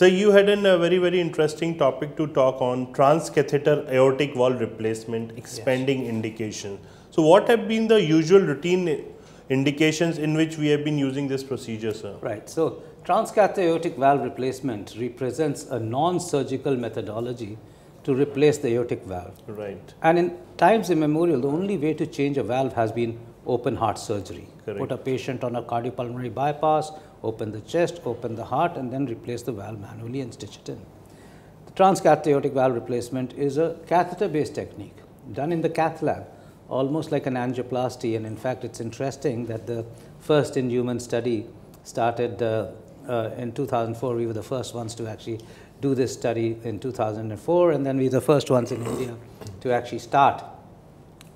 So you had a uh, very very interesting topic to talk on transcatheter aortic valve replacement, expanding yes. indication. So what have been the usual routine uh, indications in which we have been using this procedure, sir? Right. So transcatheter aortic valve replacement represents a non-surgical methodology to replace the aortic valve. Right. And in times immemorial, the only way to change a valve has been open heart surgery. Correct. Put a patient on a cardiopulmonary bypass, open the chest, open the heart, and then replace the valve manually and stitch it in. The transcatheter valve replacement is a catheter-based technique done in the cath lab, almost like an angioplasty. And in fact, it's interesting that the first in human study started uh, uh, in 2004. We were the first ones to actually do this study in 2004, and then we were the first ones in India to actually start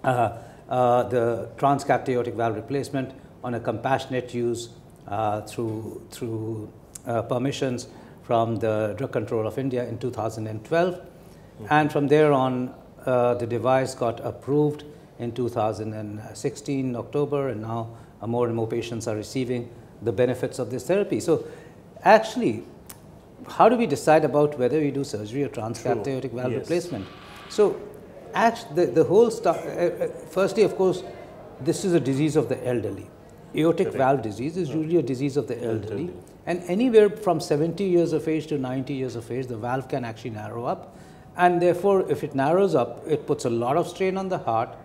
uh, uh, the transcatheter aortic valve replacement on a compassionate use uh, through, through uh, permissions from the Drug Control of India in 2012. Mm-hmm. And from there on, uh, the device got approved in 2016, October, and now more and more patients are receiving the benefits of this therapy. So, actually, how do we decide about whether we do surgery or transcatheter aortic valve yes. replacement? So, actually, the, the whole stuff, uh, uh, firstly, of course, this is a disease of the elderly. Aortic Correct. valve disease is usually a disease of the elderly. And anywhere from 70 years of age to 90 years of age, the valve can actually narrow up. And therefore, if it narrows up, it puts a lot of strain on the heart.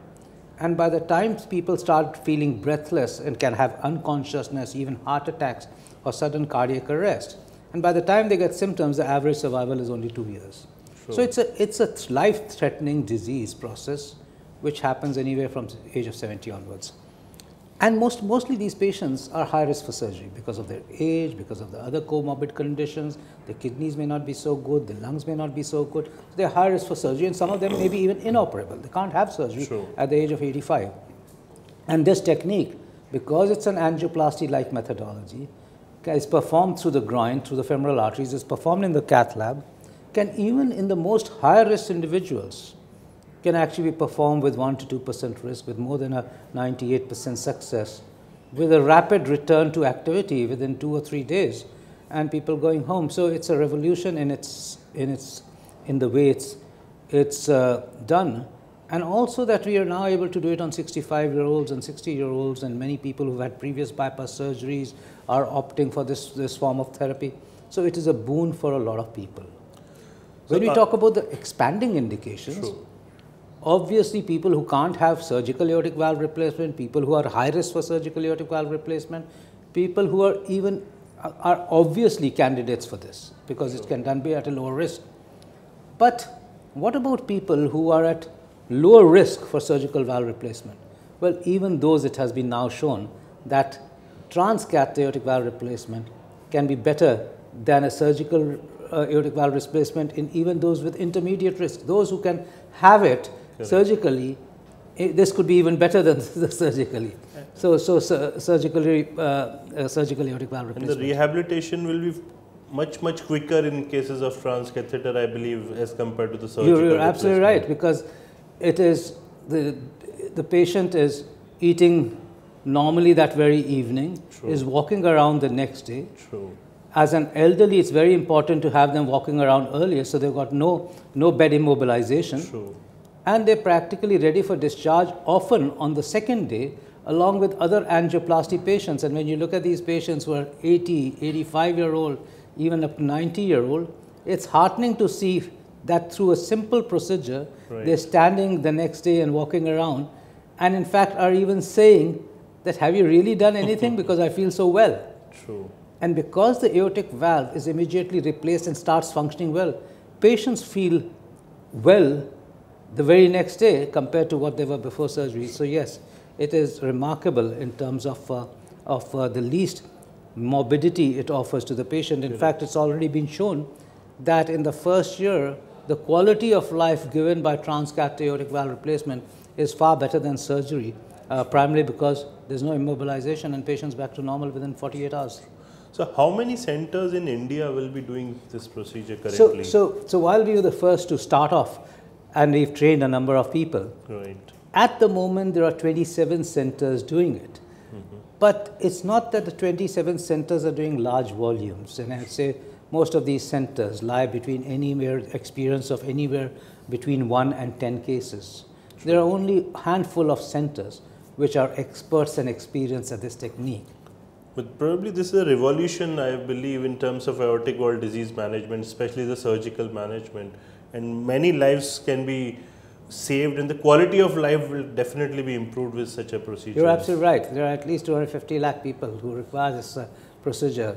And by the time people start feeling breathless and can have unconsciousness, even heart attacks or sudden cardiac arrest, and by the time they get symptoms, the average survival is only two years. So it's a, it's a life-threatening disease process which happens anywhere from age of 70 onwards. And most, mostly these patients are high risk for surgery because of their age, because of the other comorbid conditions. The kidneys may not be so good, the lungs may not be so good. So they're high risk for surgery, and some of them may be even inoperable. They can't have surgery sure. at the age of 85. And this technique, because it's an angioplasty like methodology, is performed through the groin, through the femoral arteries, is performed in the cath lab, can even in the most high risk individuals can actually be performed with 1 to 2 percent risk with more than a 98 percent success with a rapid return to activity within 2 or 3 days and people going home. So it's a revolution in its, in its, in the way it's, it's uh, done and also that we are now able to do it on 65 year olds and 60 year olds and many people who've had previous bypass surgeries are opting for this, this form of therapy. So it is a boon for a lot of people. When so, we uh, talk about the expanding indications, true. obviously people who can't have surgical aortic valve replacement, people who are high risk for surgical aortic valve replacement, people who are even are obviously candidates for this because it can done be at a lower risk. But what about people who are at lower risk for surgical valve replacement? Well, even those it has been now shown that transcatheter aortic valve replacement can be better than a surgical uh, aortic valve replacement in even those with intermediate risk. Those who can have it surgically, it, this could be even better than the surgically. So, so surgically, uh, uh, surgical aortic valve replacement. And the rehabilitation will be much much quicker in cases of transcatheter, I believe, as compared to the surgical. You're, you're absolutely right because it is the the patient is eating normally that very evening, True. is walking around the next day. True. As an elderly, it's very important to have them walking around earlier so they've got no, no bed immobilization. True. And they're practically ready for discharge often on the second day along with other angioplasty patients. And when you look at these patients who are 80, 85 year old, even up to 90 year old, it's heartening to see that through a simple procedure, right. they're standing the next day and walking around, and in fact are even saying that have you really done anything because I feel so well. True. And because the aortic valve is immediately replaced and starts functioning well, patients feel well the very next day compared to what they were before surgery. So yes, it is remarkable in terms of, uh, of uh, the least morbidity it offers to the patient. In fact, it's already been shown that in the first year, the quality of life given by transcatheter aortic valve replacement is far better than surgery, uh, primarily because there's no immobilization and patients back to normal within 48 hours. So how many centers in India will be doing this procedure currently? So, so, so while we were the first to start off and we've trained a number of people, right. at the moment there are 27 centers doing it. Mm -hmm. But it's not that the 27 centers are doing large volumes. And I'd say most of these centers lie between anywhere, experience of anywhere between 1 and 10 cases. There are only a handful of centers which are experts and experienced at this technique. But probably this is a revolution, I believe, in terms of aortic valve disease management, especially the surgical management. And many lives can be saved and the quality of life will definitely be improved with such a procedure. You're absolutely right. There are at least 250 lakh people who require this uh, procedure.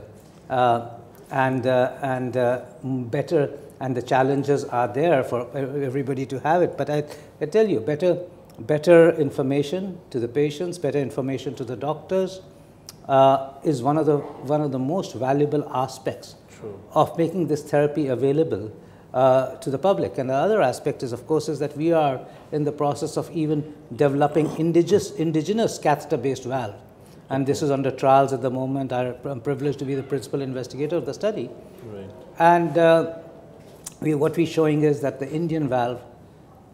Uh, and uh, and uh, better, and the challenges are there for everybody to have it. But I, I tell you, better, better information to the patients, better information to the doctors, uh, is one of the one of the most valuable aspects True. of making this therapy available uh, to the public. And the other aspect is, of course, is that we are in the process of even developing indigenous, indigenous catheter-based valve. And this is under trials at the moment. I'm privileged to be the principal investigator of the study. Right. And uh, we, what we're showing is that the Indian valve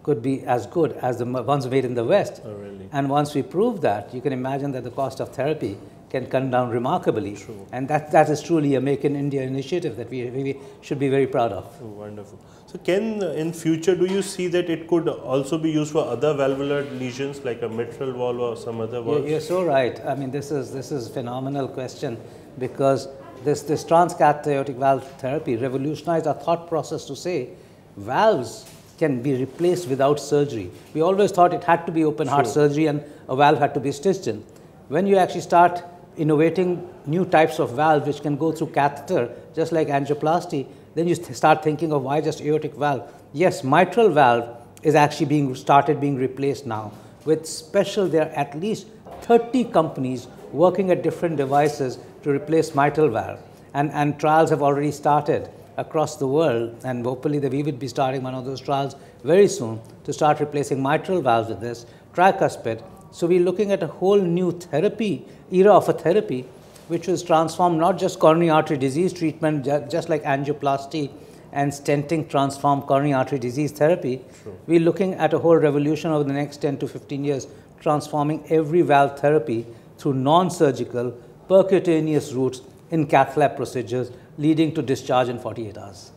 could be as good as the ones made in the West. Oh, really? And once we prove that, you can imagine that the cost of therapy can come down remarkably. True. And that, that is truly a Make in India initiative that we, we should be very proud of. Oh, wonderful. So can in future do you see that it could also be used for other valvular lesions like a mitral valve or some other valve? You're, you're so right. I mean, this is, this is a phenomenal question because this, this transcatheter valve therapy revolutionized our thought process to say valves can be replaced without surgery. We always thought it had to be open heart surgery and a valve had to be stitched in. When you actually start innovating new types of valves which can go through catheter, just like angioplasty, then you start thinking of why just aortic valve. Yes, mitral valve is actually being started being replaced now with special, there are at least 30 companies working at different devices to replace mitral valve. And, and trials have already started across the world, and hopefully that we will be starting one of those trials very soon to start replacing mitral valves with this, tricuspid. So we're looking at a whole new therapy, era of a therapy which was transformed not just coronary artery disease treatment, just like angioplasty and stenting transform coronary artery disease therapy. True. We're looking at a whole revolution over the next 10 to 15 years, transforming every valve therapy through non-surgical percutaneous routes in cath lab procedures, leading to discharge in 48 hours.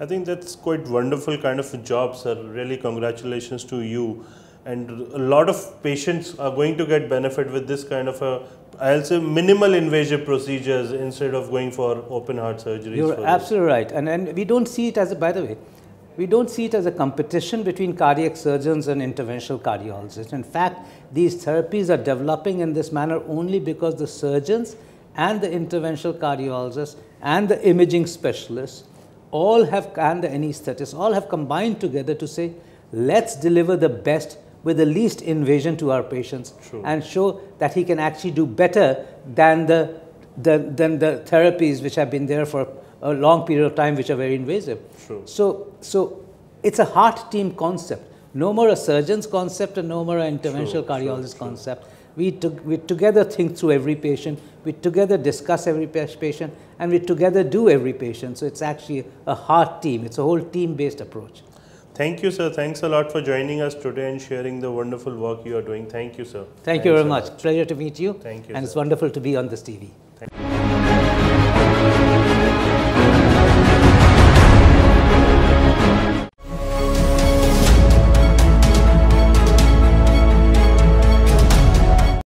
I think that's quite wonderful kind of a job, sir. Really, congratulations to you. And a lot of patients are going to get benefit with this kind of a I'll say minimal invasive procedures instead of going for open heart surgery. You're absolutely right. And, and we don't see it as a, by the way, we don't see it as a competition between cardiac surgeons and interventional cardiologists. In fact, these therapies are developing in this manner only because the surgeons and the interventional cardiologists and the imaging specialists all have, and the anesthetists, all have combined together to say, let's deliver the best with the least invasion to our patients True. and show that he can actually do better than the, the, than the therapies which have been there for a long period of time which are very invasive. True. So, so it's a heart team concept. No more a surgeon's concept and no more an interventional true, cardiologist concept. We, to, we together think through every patient, we together discuss every patient, and we together do every patient. So it's actually a heart team. It's a whole team-based approach. Thank you, sir. Thanks a lot for joining us today and sharing the wonderful work you are doing. Thank you, sir. Thank Thanks you very much. much. Pleasure to meet you. Thank you. And sir. it's wonderful to be on this TV.